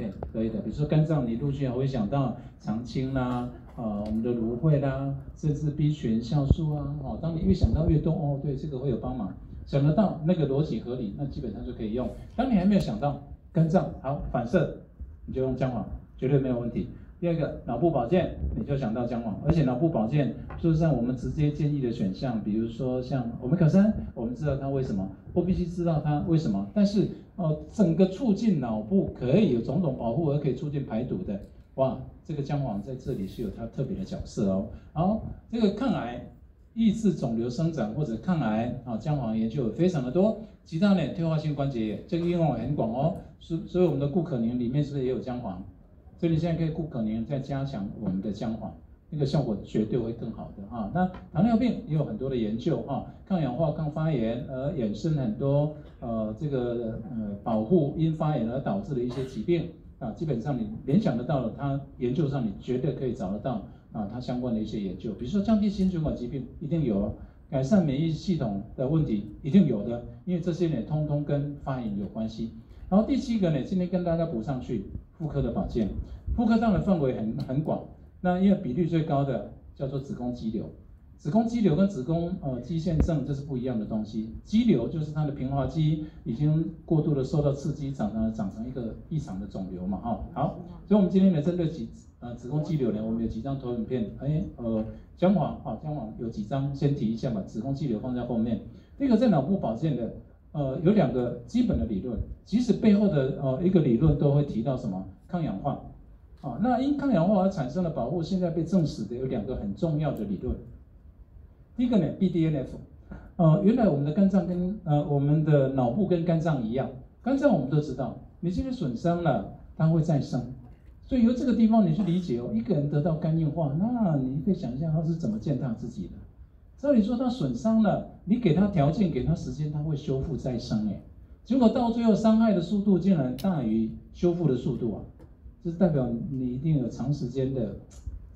对，可以的。比如说肝脏，你陆续还会想到肠清啦，啊，我们的芦荟啦，甚至 B 群酵素啊，哦，当你越想到越多，哦，对，这个会有帮忙。想得到那个逻辑合理，那基本上就可以用。当你还没有想到肝脏好反射，你就用姜黄，绝对没有问题。第二个脑部保健，你就想到姜黄，而且脑部保健事实上我们直接建议的选项，比如说像我们可三，我们知道它为什么，我必须知道它为什么，但是哦，整个促进脑部可以有种种保护，而可以促进排毒的，哇，这个姜黄在这里是有它特别的角色哦。好，这个抗癌、抑制肿瘤生长或者抗癌啊，姜黄研究非常的多。其他呢，退化性关节炎这个应用很广哦，所所以我们的固可宁里面是不是也有姜黄？所以你现在可以固可宁再加强我们的姜黄，那个效果绝对会更好的哈。那糖尿病也有很多的研究哈，抗氧化、抗发炎而衍生很多呃这个呃保护因发炎而导致的一些疾病啊，基本上你联想得到的，它研究上你绝对可以找得到啊，它相关的一些研究，比如说降低心血管疾病一定有，改善免疫系统的问题一定有的，因为这些呢通通跟发炎有关系。然后第七个呢，今天跟大家补上去。妇科的保健，妇科上的范围很很广，那因为比率最高的叫做子宫肌瘤，子宫肌瘤跟子宫呃肌腺症这是不一样的东西，肌瘤就是它的平滑肌已经过度的受到刺激，长成长成一个异常的肿瘤嘛，哈，好，所以我们今天呢针对几呃子宫肌瘤呢，我们有几张投影片，哎，呃姜黄，好姜黄有几张先提一下吧，子宫肌瘤放在后面，那个在脑部保健的。呃，有两个基本的理论，即使背后的呃一个理论都会提到什么抗氧化，啊，那因抗氧化而产生的保护，现在被证实的有两个很重要的理论。第一个呢，BDNF，呃，原来我们的肝脏跟呃我们的脑部跟肝脏一样，肝脏我们都知道，你这个损伤了，它会再生，所以由这个地方你去理解哦，一个人得到肝硬化，那你可以想象他是怎么践踏自己的。照理说他损伤了，你给他条件，给他时间，他会修复再生哎，结果到最后伤害的速度竟然大于修复的速度啊，这代表你一定有长时间的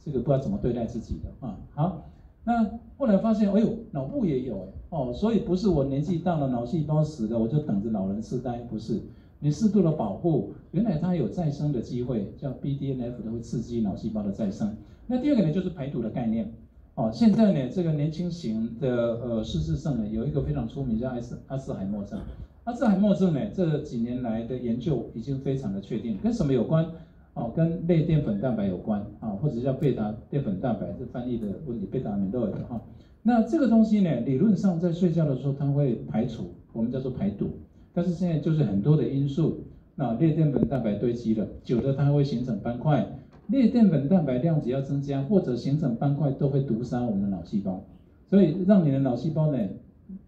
这个不知道怎么对待自己的啊。好，那后来发现，哎呦，脑部也有哎哦，所以不是我年纪大了脑细胞死了，我就等着老人痴呆，不是，你适度的保护，原来它有再生的机会，叫 BDNF 都会刺激脑细胞的再生。那第二个呢，就是排毒的概念。哦，现在呢，这个年轻型的呃失智症呢，有一个非常出名叫阿斯阿斯海默症。阿斯海默症呢，这几年来的研究已经非常的确定，跟什么有关？哦，跟类淀粉蛋白有关啊，或者叫贝塔淀粉蛋白，这翻译的问题，贝塔米洛尔的哈。那这个东西呢，理论上在睡觉的时候它会排除，我们叫做排毒。但是现在就是很多的因素，那类淀粉蛋白堆积了，久了它会形成斑块。裂淀粉蛋白量只要增加，或者形成斑块，都会毒杀我们的脑细胞，所以让你的脑细胞呢，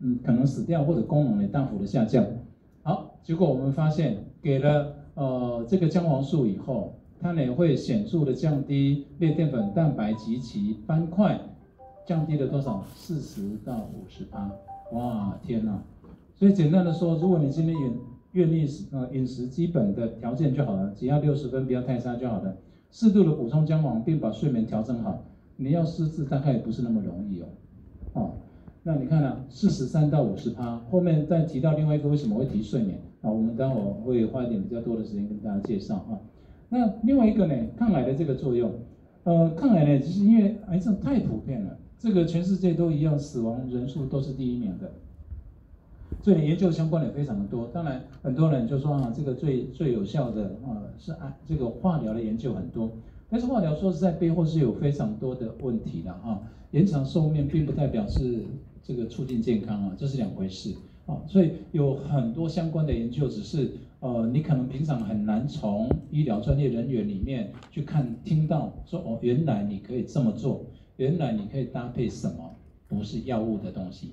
嗯，可能死掉，或者功能呢大幅的下降。好，结果我们发现，给了呃这个姜黄素以后，它呢会显著的降低裂淀粉蛋白及其斑块，降低了多少？四十到五十八。哇，天哪！所以简单的说，如果你今天愿愿意呃饮食基本的条件就好了，只要六十分，不要太差就好了。适度的补充姜黄，并把睡眠调整好，你要失智大概也不是那么容易哦。哦，那你看啊，四十三到五十趴，后面再提到另外一个为什么会提睡眠啊？我们待会会花一点比较多的时间跟大家介绍啊。那另外一个呢，抗癌的这个作用，呃，抗癌呢，就是因为癌症太普遍了，这个全世界都一样，死亡人数都是第一名的。所以研究相关的非常的多，当然很多人就说啊，这个最最有效的啊是按这个化疗的研究很多，但是化疗说实在背后是有非常多的问题的啊，延长寿命并不代表是这个促进健康啊，这是两回事啊，所以有很多相关的研究，只是呃你可能平常很难从医疗专业人员里面去看听到说哦原来你可以这么做，原来你可以搭配什么不是药物的东西。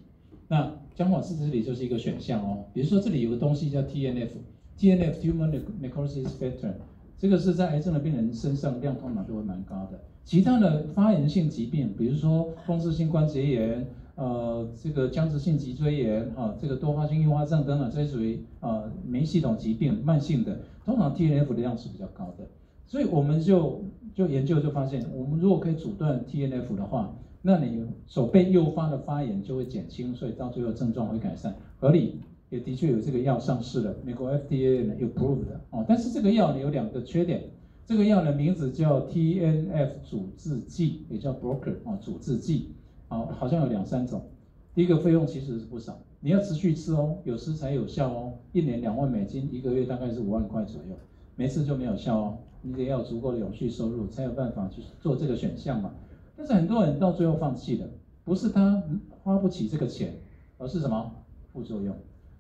那姜黄素这里就是一个选项哦，比如说这里有个东西叫 TNF，TNF Human Necrosis Factor，这个是在癌症的病人身上量通常都会蛮高的。其他的发炎性疾病，比如说风湿性关节炎，呃，这个僵直性脊椎炎，啊，这个多发性硬化症等等，这些属于呃免疫系统疾病，慢性的，通常 TNF 的量是比较高的。所以我们就就研究就发现，我们如果可以阻断 TNF 的话，那你手背诱发的发炎就会减轻，所以到最后症状会改善，合理也的确有这个药上市了，美国 FDA 呢有 approved 哦，但是这个药呢有两个缺点，这个药呢名字叫 TNF 阻滞剂，也叫 broker 哦，阻滞剂，好，好像有两三种。第一个费用其实是不少，你要持续吃哦，有时才有效哦，一年两万美金，一个月大概是五万块左右，没吃就没有效哦，你得要足够的永续收入才有办法去做这个选项嘛。但是很多人到最后放弃了，不是他花不起这个钱，而是什么副作用。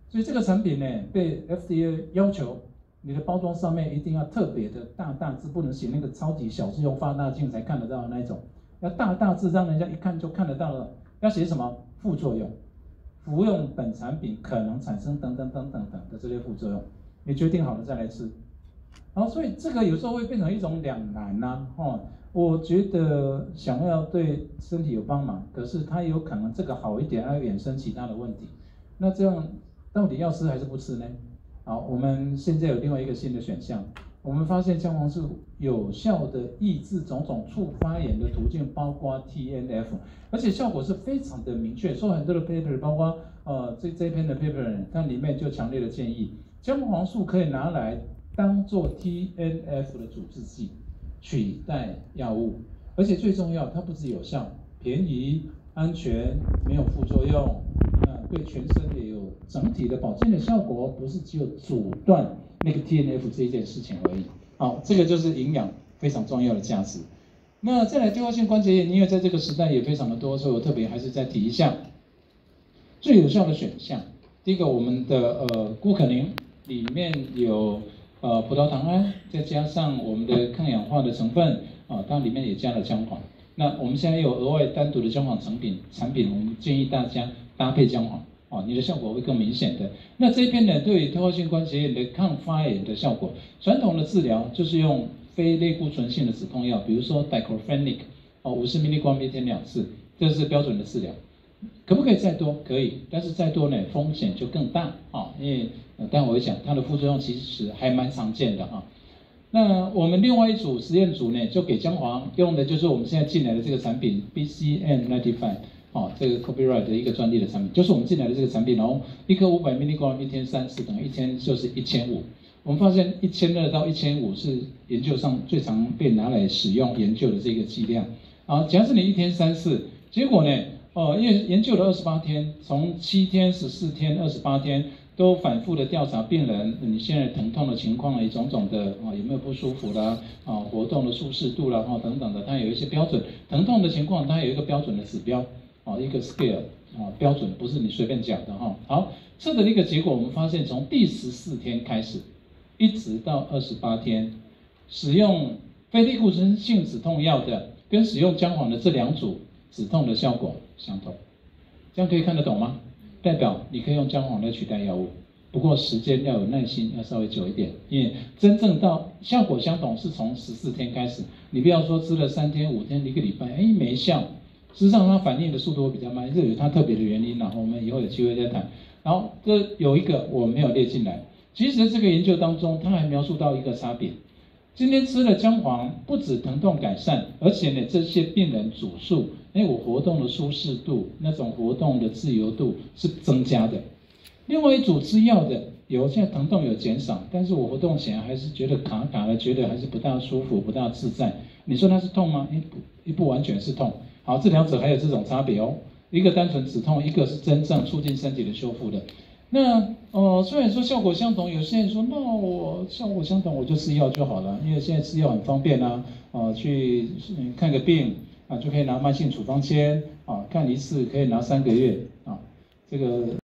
所以这个产品呢，被 FDA 要求，你的包装上面一定要特别的大大字，不能写那个超级小字，用放大镜才看得到的那一种，要大大字，让人家一看就看得到了。要写什么副作用？服用本产品可能产生等等等等等的这些副作用，你决定好了再来吃。然后，所以这个有时候会变成一种两难呐，哦，我觉得想要对身体有帮忙，可是它有可能这个好一点，要衍生其他的问题，那这样。到底要吃还是不吃呢？好，我们现在有另外一个新的选项。我们发现姜黄素有效的抑制种种促发炎的途径，包括 TNF，而且效果是非常的明确。所以很多的 paper，包括呃这这篇的 paper，它里面就强烈的建议，姜黄素可以拿来当做 TNF 的阻滞剂，取代药物。而且最重要，它不止有效，便宜、安全，没有副作用。对全身也有整体的保健的效果，不是只有阻断那个 TNF 这一件事情而已。好，这个就是营养非常重要的价值。那再来退化性关节炎，因为在这个时代也非常的多，所以我特别还是再提一下最有效的选项。第一个，我们的呃固可宁里面有呃葡萄糖胺，再加上我们的抗氧化的成分啊，它里面也加了姜黄。那我们现在有额外单独的姜黄成品产品，我们建议大家。搭配姜黄，啊，你的效果会更明显的。那这边呢，对于退化性关节炎的抗发炎的效果，传统的治疗就是用非类固醇性的止痛药，比如说 diclofenac，哦，五十 mg 一天两次，这是标准的治疗。可不可以再多？可以，但是再多呢，风险就更大啊，因为但我会讲它的副作用其实还蛮常见的啊。那我们另外一组实验组呢，就给姜黄用的就是我们现在进来的这个产品 BCN ninety five。哦，这个 copyright 的一个专利的产品，就是我们进来的这个产品哦，一颗五百 milligram 一天三次，等于一天就是一千五。我们发现一千二到一千五是研究上最常被拿来使用研究的这个剂量。啊，假设你一天三次，结果呢，哦，因为研究了二十八天，从七天、十四天、二十八天都反复的调查病人，你现在疼痛的情况，一种种的啊，有没有不舒服啦，啊，活动的舒适度啦，哈，等等的，它有一些标准，疼痛的情况它有一个标准的指标。哦，一个 scale 啊，标准不是你随便讲的哈。好，测的一个结果，我们发现从第十四天开始，一直到二十八天，使用非类固醇性止痛药的，跟使用姜黄的这两组止痛的效果相同。这样可以看得懂吗？代表你可以用姜黄来取代药物，不过时间要有耐心，要稍微久一点，因为真正到效果相同是从十四天开始。你不要说吃了三天、五天、一个礼拜，哎，没效。实际上，它反应的速度会比较慢，这有它特别的原因然后我们以后有机会再谈。然后这有一个我没有列进来，其实这个研究当中，它还描述到一个差别。今天吃了姜黄，不止疼痛改善，而且呢，这些病人主诉，哎，我活动的舒适度，那种活动的自由度是增加的。另外一组吃药的，有现在疼痛有减少，但是我活动起来还是觉得卡卡的，觉得还是不大舒服，不大自在。你说那是痛吗？哎不，也不完全是痛。好，这两者还有这种差别哦，一个单纯止痛，一个是真正促进身体的修复的。那呃，虽然说效果相同，有些人说，那我效果相同，我就吃药就好了，因为现在吃药很方便啊，呃，去看个病啊，就可以拿慢性处方签啊，看一次可以拿三个月啊，这个。